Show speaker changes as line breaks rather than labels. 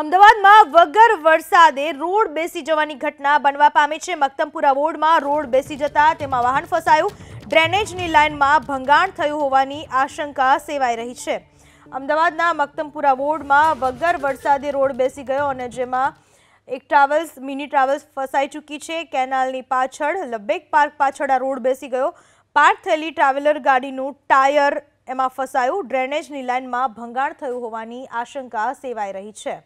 અમદાવાદમાં વગર વરસાદે રોડ બેસી જવાની ઘટના બનવા પામી છે મખતમપુરા બોર્ડમાં રોડ બેસી જતા તેમાં વાહન ફસાયું ડ્રેનેજ ની લાઈનમાં ભંગાણ થયું હોવાની આશંકા સેવાઈ રહી છે અમદાવાદના મખતમપુરા બોર્ડમાં વગર વરસાદે રોડ બેસી ગયો અને જેમાં એક ટ્રાવેલ મિની ટ્રાવેલ ફસાઈ ચૂકી છે કેનાલની પાછળ લબ્બેક પાર્ક પાછળ આ રોડ બેસી ગયો પાર્ક થેલી ટ્રાવેલર ગાડીનો ટાયર એમાં ફસાયો ડ્રેનેજ ની લાઈનમાં ભંગાણ થયું હોવાની આશંકા સેવાઈ રહી છે